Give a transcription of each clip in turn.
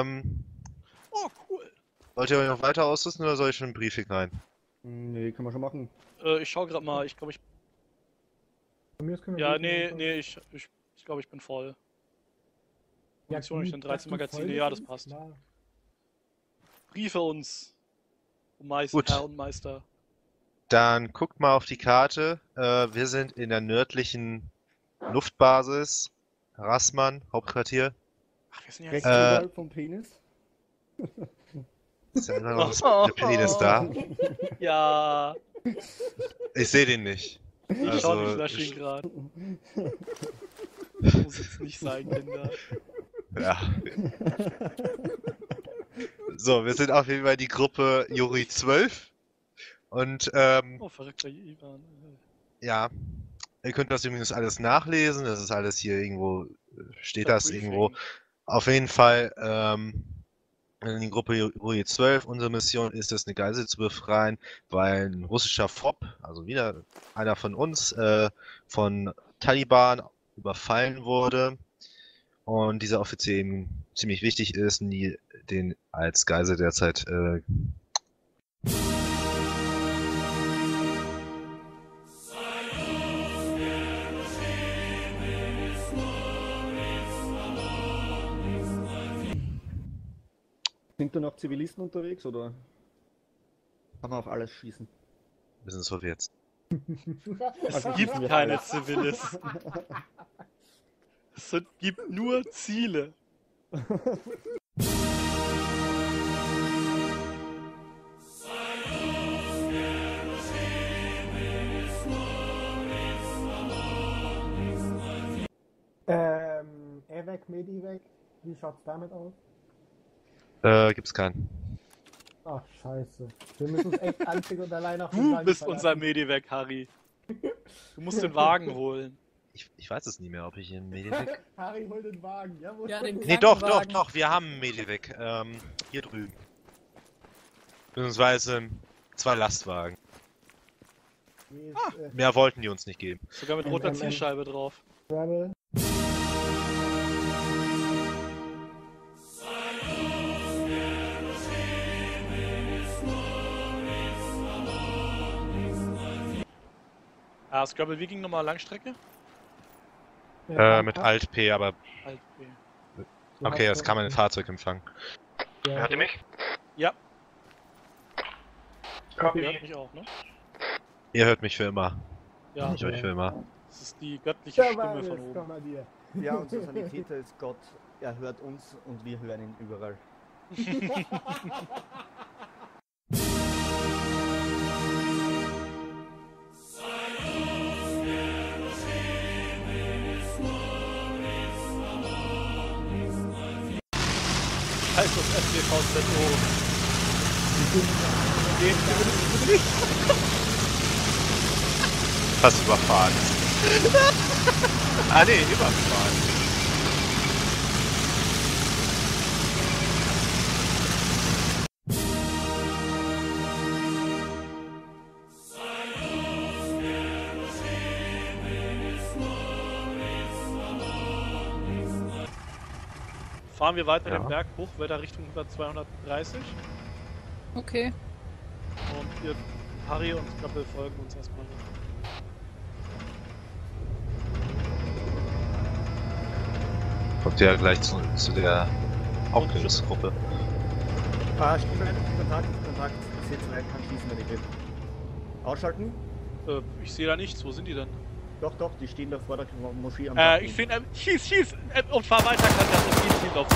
Ähm, Oh, cool. wollt ihr euch noch weiter ausrüsten oder soll ich schon ein Briefing rein? Nee, kann man schon machen. Äh, ich schau grad mal. Ich glaube, ich. Von mir aus können wir Ja, nee, machen. nee, ich ich, ich, glaube, ich bin voll. Ja, Munition ich dann gut, 13 dass du Magazine. voll Ja, das passt. klar. Briefe uns. Meister, Gut. Herr und Meister. Dann guckt mal auf die Karte. Äh, wir sind in der nördlichen Luftbasis. Rassmann, Hauptquartier. Ach, wir sind ja Rechts jetzt. Äh, vom Penis. Ist ja immer noch das- der Penis da. Ja, Ich sehe den nicht. ich schau die Also, Flasche ich- gerade. Muss jetzt nicht sein, Kinder. Ja. So, wir sind auf jeden Fall die Gruppe Juri 12. Und ähm, Oh, verrückter Ivan. ja, ihr könnt das übrigens alles nachlesen. Das ist alles hier irgendwo, steht das Briefing. irgendwo. Auf jeden Fall ähm, in die Gruppe Juri 12. Unsere Mission ist es, eine Geisel zu befreien, weil ein russischer FOB, also wieder einer von uns, äh, von Taliban überfallen wurde. Und dieser Offizier eben ziemlich wichtig ist, und die den als Geisel derzeit äh, Sind da noch Zivilisten unterwegs oder kann man auf alles schießen? wir sind Sowjets. Es Also gibt schießen wir keine. Zivilisten. Es gibt nur Ziele. Ähm, Evac, Medivac, wie schaut's damit aus? Äh, gibt's keinen. Ach, scheiße. Wir müssen uns echt einzig und allein auf den Du Wald bist verlassen. unser Medivac, Harry. Du musst den Wagen holen. Ich, ich weiß es nicht mehr, ob ich in Medivac. Harry, hol den Wagen, jawohl. Ja, den nee, doch, doch, Krankenwagen. doch, wir haben einen Medivac. Ähm, hier drüben. Beziehungsweise zwei Lastwagen. Ist, Ah. äh, Mehr wollten die uns nicht geben. Sogar mit roter ähm, ähm. Zielscheibe drauf. Rebel? Ah, Scrabble, wie ging nochmal Langstrecke? Ja, Äh, mit Alt P, aber Alt B. du okay, das kann man doch- in Fahrzeugempfang. Ja, Hört ihr mich? Ja, Copy. ihr hört mich auch, ne? Ihr hört mich für immer. Ja, Ich euch für immer. das ist die göttliche Ja, Stimme von oben. mal dir. Ja, unser Sanitäter ist Gott. Er hört uns und wir hören ihn überall. Heißt das SWVZO. Den Fast überfahren. ah nee, überfahren. Fahren wir weiter Ja. den Berg hoch, weiter Richtung 230. Okay. Und wir, Harry und Scrabble folgen uns erstmal. Kommt ja gleich zu, zu der Hauptbildungsgruppe. Ah, Stimme, Kontakt, Kontakt. C2 kann schießen, wenn ich will. Ausschalten? Äh, ich sehe da nichts. Wo sind die denn? Doch, doch, die stehen da vor der Moschee am. Äh, ich sehe, äh, schieß, schieß! Äh, und fahr weiter, kann das das Ziel auf.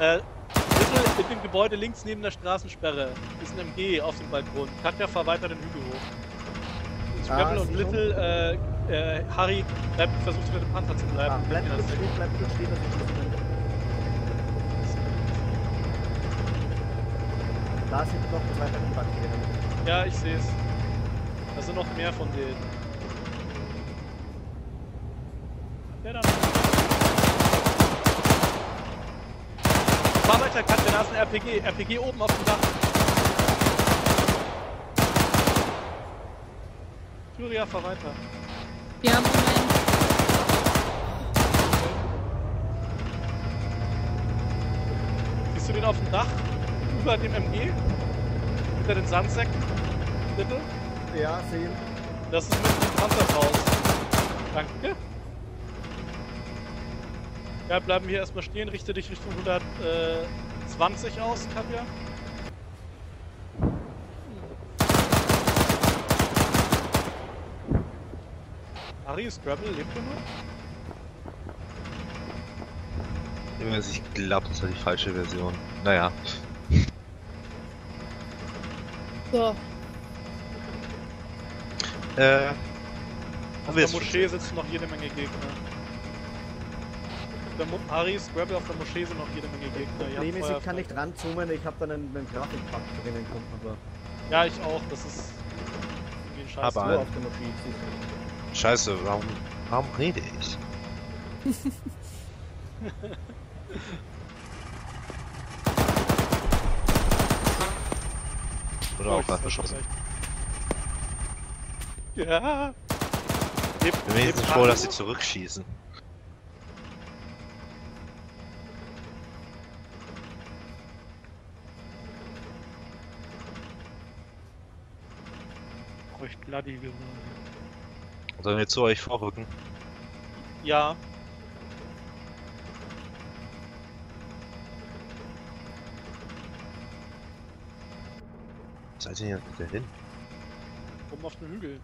Äh, Little in dem Gebäude links neben der Straßensperre ist ein MG auf dem Balkon. Katja, fahr weiter den Hügel hoch. Scrabble Ah, und. Little, äh, äh, Harry, bleib, versucht mit dem Panzer zu bleiben. Ah, bleib Ja, kurz das- stehen, bleib kurz stehen, dass ich. Da sind noch zwei Kontakte. Ja, ich sehe es. Da sind noch mehr von denen. Wer da Fahr weiter, Katja, da ist ein RPG. RPG oben auf dem Dach. Furia, fahr weiter. Ja, Moment. Siehst du den auf dem Dach? Über dem MG? Hinter den Sandsäcken? Bitte? Ja, sehen. Das ist mit dem Panzerfaust. Danke. Ja, bleiben wir erstmal stehen. Richte dich Richtung 120 aus, Katja. Ari, Scrabble, lebt du noch? Ich glaube, das war die falsche Version. Naja. So, Äh. Auf der Moschee sitzen noch jede Menge Gegner. Der Mo Ari, Scrabble, auf der Moschee sind noch jede Menge Gegner. Problem ist, ich kann nicht ranzoomen, ich habe dann einen, einen Grafikpack drinnen kommt, aber Ja, ich auch. Das ist irgendwie ein Scheiß. Aber- nur auf der Moschee. Scheiße, warum, warum rede ich? Oder Oh, auch gerade beschossen. gleich. Ja. Bin wenigstens lebt froh, dass sie zurückschießen. Ich bloody gerade. Sollen wir zu euch vorrücken? Ja. Wo seid ihr denn jetzt wieder hin? Oben auf dem Hügel.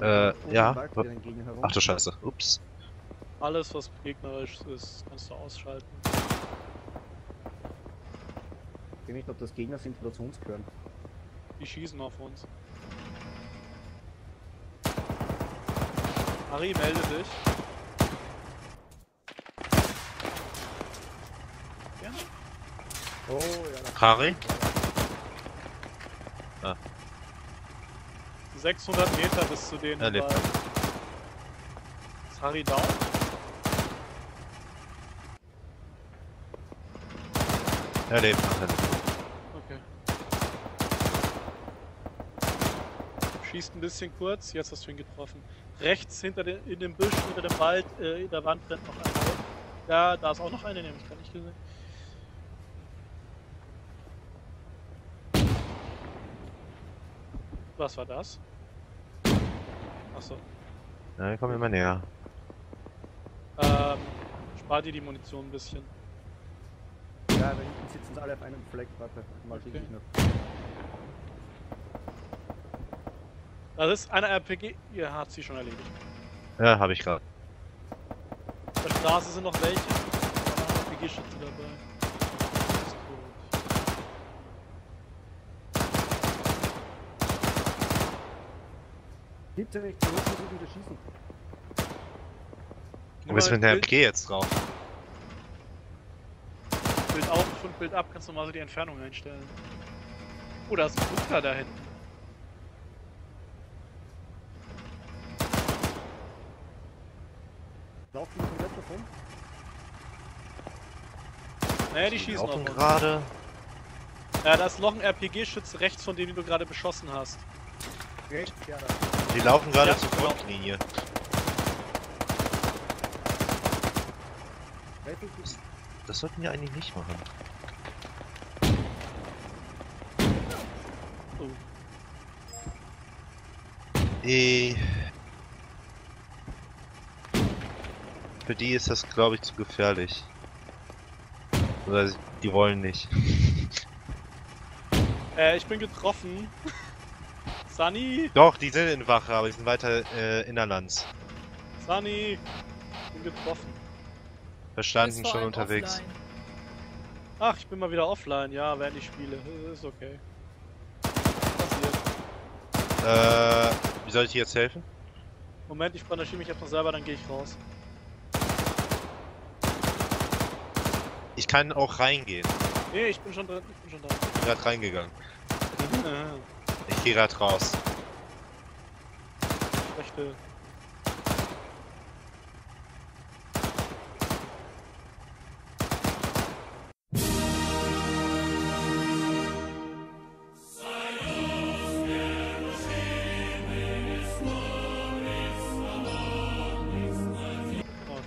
Äh, ja. Ach du Scheiße. Ups. Alles, was gegnerisch ist, kannst du ausschalten. Ich weiß nicht, ob das Gegner sind oder zu uns gehören. Die schießen auf uns. Ari, melde dich. Ja. Oh, ja, das Kari? 600 Meter bis zu denen. Er lebt. Ist Harry down? Er lebt noch. lebt. Okay. Schießt ein bisschen kurz, jetzt hast du ihn getroffen. Rechts hinter den, in dem Büsch, hinter dem Wald, äh, in der Wand rennt noch einer. Ja, da ist auch noch eine, nämlich gar nicht gesehen. Was war das? Achso. Ja, wir kommen immer näher. Ähm, spar dir die Munition ein bisschen. Ja, da hinten sitzen sie alle auf einem Fleck. Warte, mal Okay. okay. ich noch. Das ist eine RPG. Ihr habt sie schon erledigt. Ja, habe ich gerade. Auf der Straße sind noch welche. RPG-Schütze dabei. Das ist gut. Gibt's ja nicht, die müssen sie wieder schießen. Du bist mit der MG jetzt drauf. Bild auf und Bild ab kannst du mal so die Entfernung einstellen. Oh, da ist ein Bunker da hinten. Laufen die komplett davon? Naja, die schießen uns. gerade. Ja, da ist noch ein RPG-Schütze rechts von dem, den du gerade beschossen hast. Ja, da. Die laufen gerade Ja, zur genau. Frontlinie. Ist Das sollten wir eigentlich nicht machen. Oh. Eh. Für die ist das, glaube ich, zu gefährlich. Oder die wollen nicht. Äh, ich bin getroffen. Sunny! Doch, die sind in Wache, aber die sind weiter äh, innerlands. Sunny! Ich bin getroffen. Verstanden, schon unterwegs. offline. Ach, ich bin mal wieder offline. Ja, während ich spiele. Ist okay. Passiert. Äh, wie soll ich dir jetzt helfen? Moment, ich bandagiere mich erstmal selber, dann gehe ich raus. Ich kann auch reingehen. Nee, ich bin schon drin. Ich bin schon da. Ich bin gerade reingegangen. Ich gehe gerade raus. Rechte.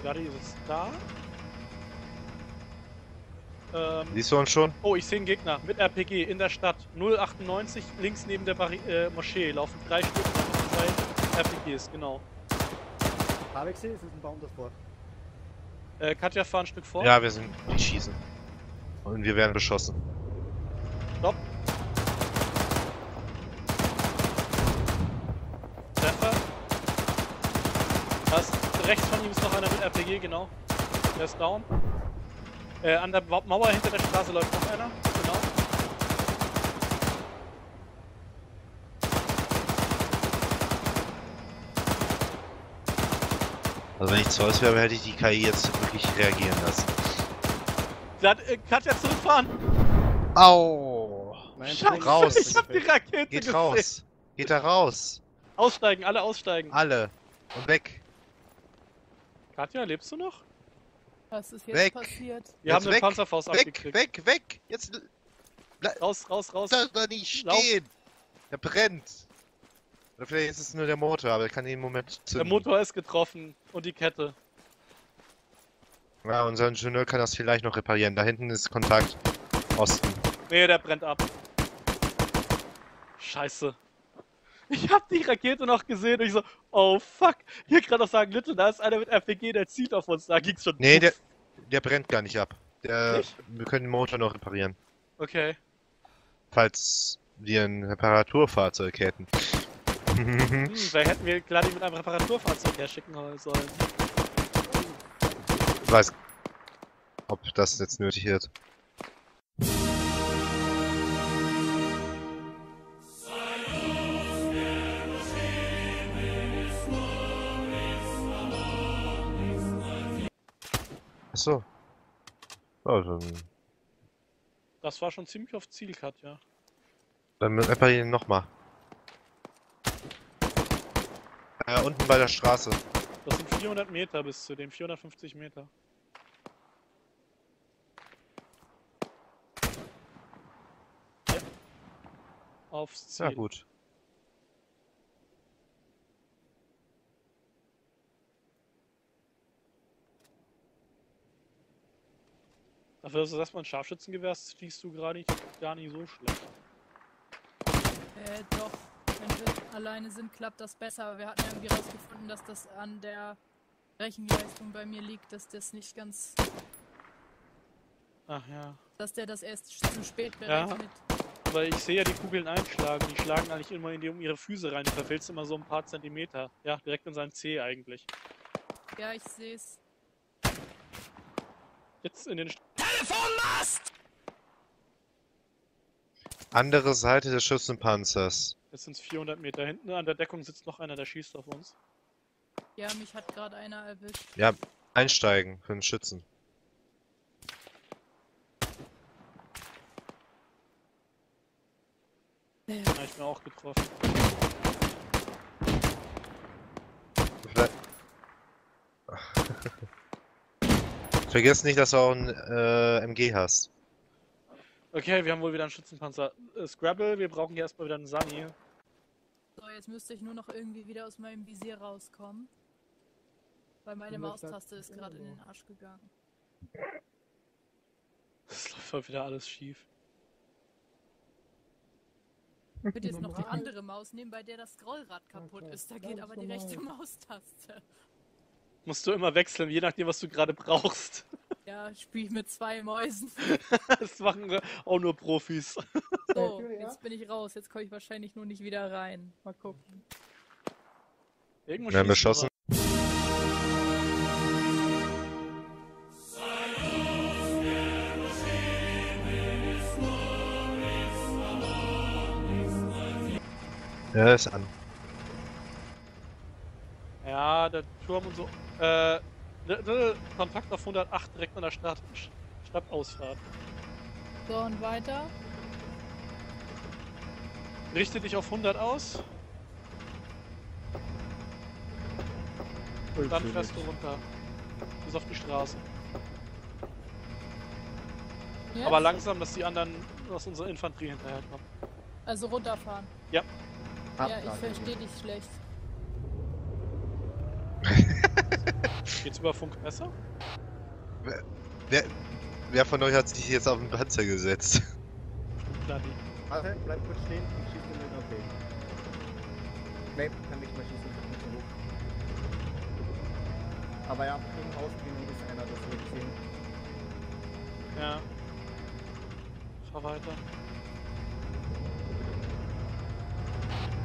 Gadi ist da. Ähm, Siehst du uns schon? oh, ich sehe einen Gegner mit RPG in der Stadt. 098 links neben der Barri äh, Moschee. Laufen drei Stück zwei RPGs, genau. Habe ich sie? Es ist ein Baum davor. Äh, Katja, fahr ein Stück vor. Ja, wir sind. Die schießen. Und wir werden beschossen. Stopp. Treffer. Das, rechts von ihm ist noch einer mit RPG, genau. Der ist down. Äh, an der Mauer hinter der Straße läuft noch einer. Genau. Also wenn ich Zeus wäre, hätte ich die KI jetzt wirklich reagieren lassen. Der hat, äh, Katja zurückfahren. Au! Nein, Scheiße, raus. ich hab die Rakete Geht gesehen. raus! Geht da raus! Aussteigen, alle aussteigen. Alle! Und weg! Katja, lebst du noch? Was ist jetzt Weg. passiert? Wir Jetzt haben eine weg, Panzerfaust Weg! abgekriegt. Weg! Weg! Jetzt Raus, raus, raus. da, da nicht Lauf. stehen! Der brennt! Oder vielleicht ist es nur der Motor, aber ich kann ihn im Moment Der zünden. Motor ist getroffen und die Kette. Ja, unser Ingenieur kann das vielleicht noch reparieren. Da hinten ist Kontakt. Osten. Nee, der brennt ab. Scheiße. Ich hab die Rakete noch gesehen und ich so, oh fuck. Hier gerade noch sagen, Little, da ist einer mit RPG, der zieht auf uns. Da ging's schon. Nee, der, der brennt gar nicht ab. Der, Nicht? wir können den Motor noch reparieren. Okay. Falls wir ein Reparaturfahrzeug hätten. Hm, vielleicht hätten wir Gladi mit einem Reparaturfahrzeug herschicken sollen. Ich weiß, ob das jetzt nötig wird. Achso. Oh, dann, Das war schon ziemlich auf Ziel, Katja. dann reparieren nochmal. Äh, unten bei der Straße. Das sind 400 Meter bis zu dem, 450 Meter. Ja. Aufs Ziel. Ja, gut. Dafür, dass du erstmal ein Scharfschützengewehr hast, schießt du gerade nicht, gar nicht so schlecht. Äh, doch. Wenn wir alleine sind, klappt das besser. Aber wir hatten ja irgendwie rausgefunden, dass das an der Rechenleistung bei mir liegt, dass das nicht ganz. Ach ja. dass der das erst zu spät Ja. berechnet. Weil ich sehe ja die Kugeln einschlagen. Die schlagen eigentlich immer in die, um ihre Füße rein. Du verfehlst immer so ein paar Zentimeter. Ja, direkt in seinen Zeh eigentlich. Ja, ich sehe es. Jetzt in den. St Andere Seite des Schützenpanzers. Jetzt sind es 400 Meter hinten. An der Deckung sitzt noch einer, der schießt auf uns. Ja, mich hat gerade einer erwischt. Ja, einsteigen für den Schützen. Ja, ich bin auch getroffen. Vielleicht... Vergiss nicht, dass du auch ein äh, MG hast. Okay, wir haben wohl wieder einen Schützenpanzer. Äh, Scrabble, wir brauchen hier erstmal wieder einen Sunny. So, jetzt müsste ich nur noch irgendwie wieder aus meinem Visier rauskommen. Weil meine Maustaste ist gerade in den Arsch gegangen. Es läuft mal wieder alles schief. Ich würde jetzt noch die andere Maus nehmen, bei der das Scrollrad kaputt Okay, ist. Da geht aber die rechte. Maustaste. Musst du immer wechseln, je nachdem, was du gerade brauchst. Ja, spiel ich mit zwei Mäusen. Das machen wir auch nur Profis. So, jetzt bin ich raus. Jetzt komme ich wahrscheinlich nur nicht wieder rein. Mal gucken. Irgendwo Wir haben schießt noch beschossen. Ja, ist an. Ja, der Turm und so. Äh, ne- ne, Kontakt auf 108 direkt an der Stadt, Stadtausfahrt. So, und weiter. Richte dich auf 100 aus, dann fährst du runter. Bis auf die Straße. Jetzt? Aber langsam, dass die anderen aus unserer Infanterie hinterherkommen. Also runterfahren. Ja. Ja, ich verstehe dich schlecht. Geht's über Funk besser? Wer, wer von euch hat sich jetzt auf den Panzer gesetzt? Bloody. Warte, bleib kurz stehen und schieß den mit okay. Nee, kann nicht mehr schießen, nicht so hoch. Aber ja, im Haus drinnen ist einer, das will ich sehen. Ja. Fahr weiter.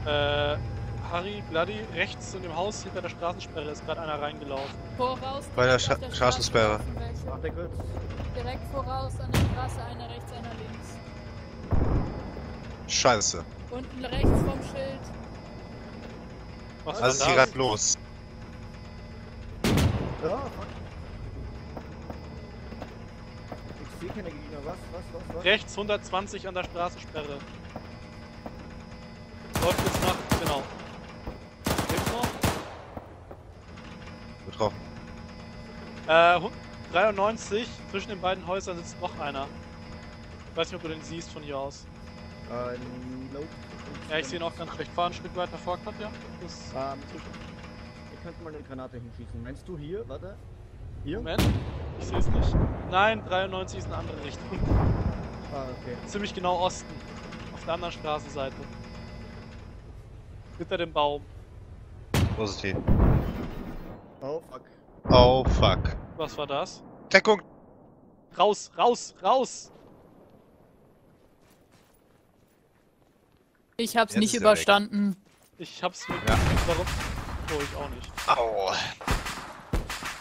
Äh, Harry, Bloody, rechts in dem Haus hinter der Straßensperre ist gerade einer reingelaufen. Voraus. Bei der Scha- auf Straßensperre. Welche. Warte kurz. Direkt voraus an der Straße, einer rechts, einer links. Scheiße. Unten rechts vom Schild. Was Also war sie das? rennt los. Ja. Ich sehe keine Gegner. Was, was, was, was? Rechts 120 an der Straßensperre. Läuft jetzt nach, genau. Links noch. Getroffen. Äh, hu- 93, zwischen den beiden Häusern sitzt noch einer. Ich weiß nicht, ob du den siehst von hier aus. Äh, nope. Ja, ich sehe ihn auch ganz schlecht. Fahr ein Stück weiter vor, Katja. Das Ähm, ich könnte mal eine Granate hinschießen. Meinst du hier? Warte. Hier? Moment, ich sehe es nicht. Nein, 93 ist eine andere Richtung. Ah, okay. Ziemlich genau Osten. Auf der anderen Straßenseite. Hinter dem Baum. Positiv. Oh, fuck. Oh fuck. Was war das? Deckung! Raus, raus, raus! Ich hab's Jetzt nicht ist er weg. überstanden. Ich hab's mit. Ja. Warum? Oh, ich auch nicht. Au.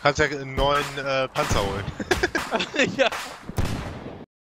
Kannst ja einen neuen äh, Panzer holen. ja.